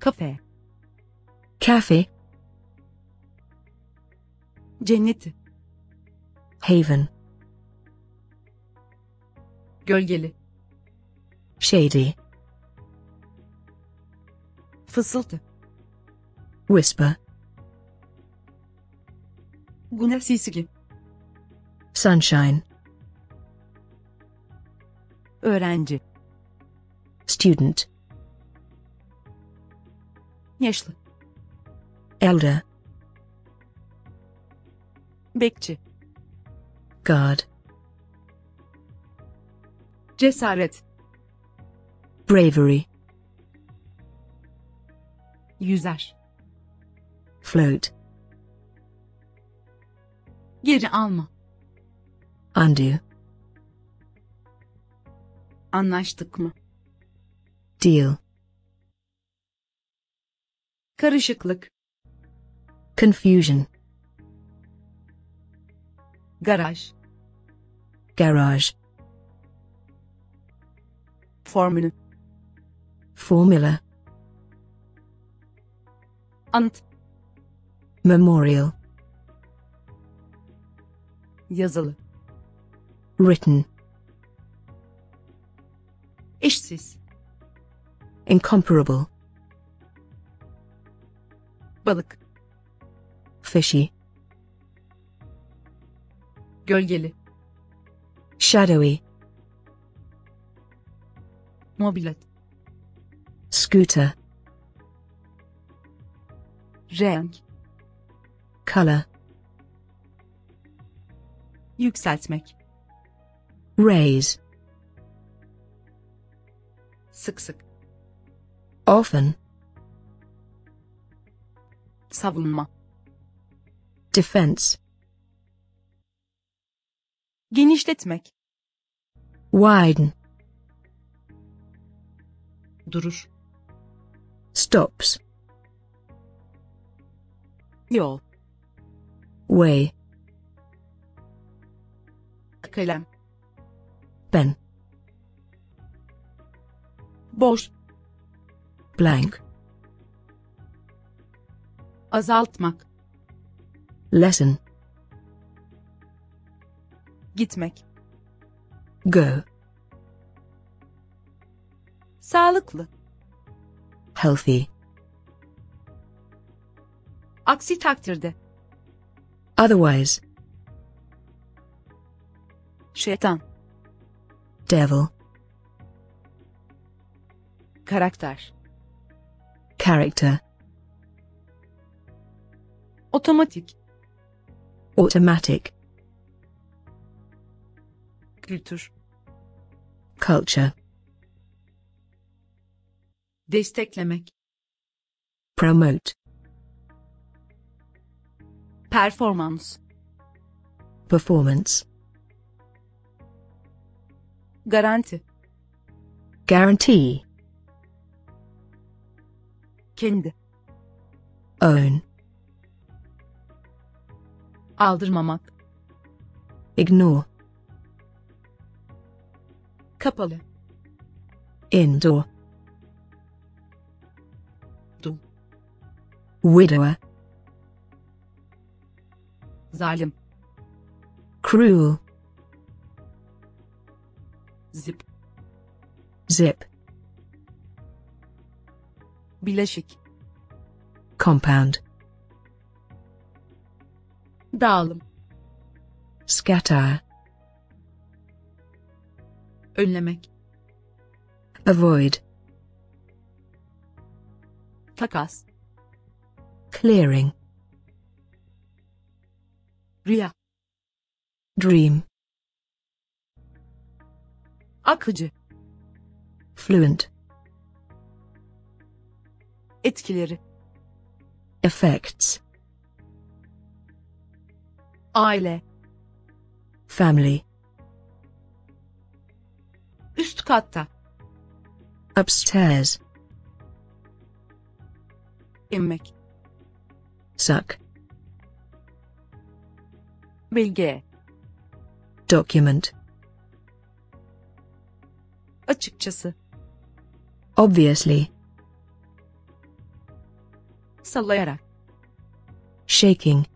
Kafe. cafe, Cenneti. haven, Gölgeli. shady, Fısıltı. whisper, Güneş sisi. sunshine, Öğrenci. student, Yaşlı. elder, Bekçi. guard, Cesaret. bravery, Yüzer. float, Geri alma. undo, Anlaştık mı? deal, Karışıklık. confusion, Garaj. garage, Formülü. formula, Anıt. memorial, Yazılı. written, Eşsiz. incomparable, Balık. fishy, Gölgeli. shadowy, Mobilet. scooter, Renk. color, Yükseltmek. raise, Sık sık. often, Savunma. defense, Genişletmek. widen, Durur. stops, Yol. way, Kalem. pen, Boş. blank, Azaltmak. lesson, Gitmek. go, Sağlıklı. healthy, Aksi takdirde. otherwise, Şeytan. devil, Karakter. character, Otomatik. automatic, Kültür. culture, Desteklemek. promote, Performans. performance, Garanti. guarantee, Kendi. own, Aldırmamak. ignore, Kapalı. indoor, Dul. widower, Zalim. cruel, Zip. zip, Bileşik. compound, Dağılım. scatter, Önlemek. avoid, Takas. clearing, Rüya. dream, Akıcı. fluent, Etkileri. effects, Aile. family, Üst katta. upstairs, Emmek. suck, Belge. document, Açıkçası. obviously, sallayarak, shaking,